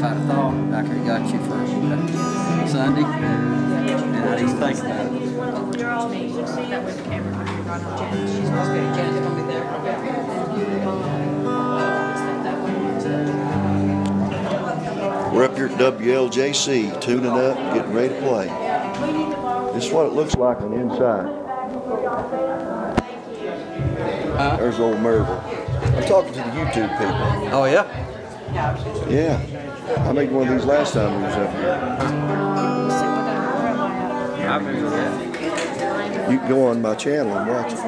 if I'd have thought I could have got you for Sunday, and I didn't think about it. That way the camera can be right on Janet. She's supposed to be, Janet's gonna be there. We're up here at WLJC, tuning up, getting ready to play. This is what it looks like on the inside. Huh? There's old Merville. I'm talking to the YouTube people. Oh, yeah? Yeah. I made one of these last time we was up here. You can go on my channel and watch it.